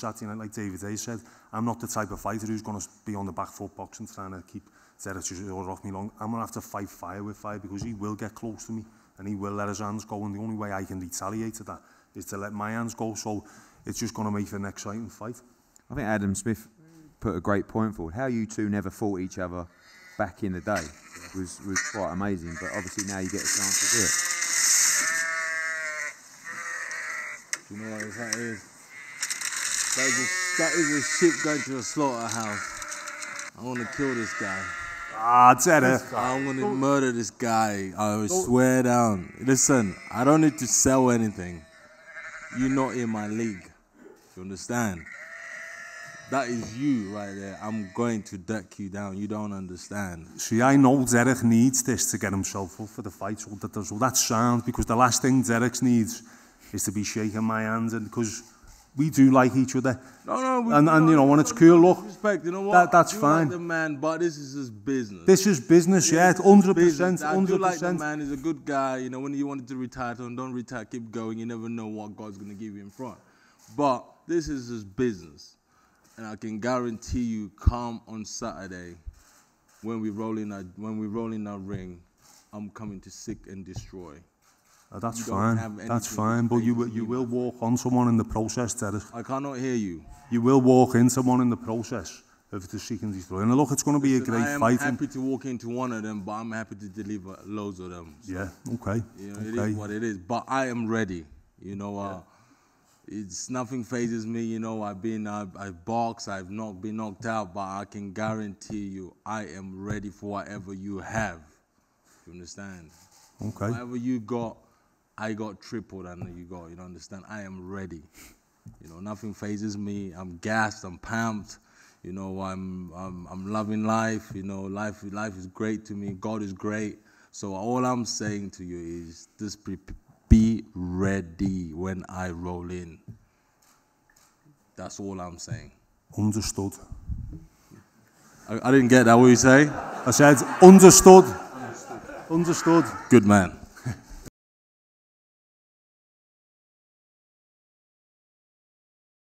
Saturday night, like David Haye's said, I'm not the type of fighter who's going to be on the back foot boxing trying to keep Zerich off me long. I'm going to have to fight fire with fire because he will get close to me and he will let his hands go and the only way I can retaliate to that is to let my hands go so it's just going to make for an exciting fight. I think Adam Smith put a great point forward. How you two never fought each other back in the day was, was quite amazing, but obviously now you get a chance to do it. You know what that is? That is, a, that is a ship going to a slaughterhouse. I want to kill this guy. Ah, Zedder. I'm going to murder this guy. I swear down. Listen, I don't need to sell anything. You're not in my league. You understand? That is you right there. I'm going to duck you down. You don't understand. See, I know Zerich needs this to get himself up for the fight. So, that, so that's sound because the last thing Zerich needs is to be shaking my hands and because we do like each other. No, no, we, and, and you know when it's cool, look, respect. You know what? That, that's fine. Like the man, but this is his business. This is business, yeah, hundred percent, hundred do like the percent. man. He's a good guy. You know, when you wanted to retire, don't don't retire. Keep going. You never know what God's gonna give you in front. But this is his business, and I can guarantee you, come on Saturday, when we roll in our when we roll in our ring, I'm coming to sick and destroy. Uh, that's You fine. That's fine. But you will, you will walk on someone in the process, Dereck. I cannot hear you. You will walk into someone in the process of the seek and destroy. And look, it's going to be a great fight. I am happy to walk into one of them, but I'm happy to deliver loads of them. So, Yeah. Okay. You know, okay. is what it is. But I am ready. You know, uh, it's nothing phases me. You know, I've been uh, I box, I've not been knocked out, but I can guarantee you, I am ready for whatever you have. You understand? Okay. Whatever you got, I got tripled and you got. You know, understand? I am ready. You know, nothing phases me. I'm gassed. I'm pumped. You know, I'm I'm I'm loving life. You know, life life is great to me. God is great. So all I'm saying to you is, just be, be ready when I roll in. That's all I'm saying. Understood. I, I didn't get that. What you say? I said understood. Understood. Good man.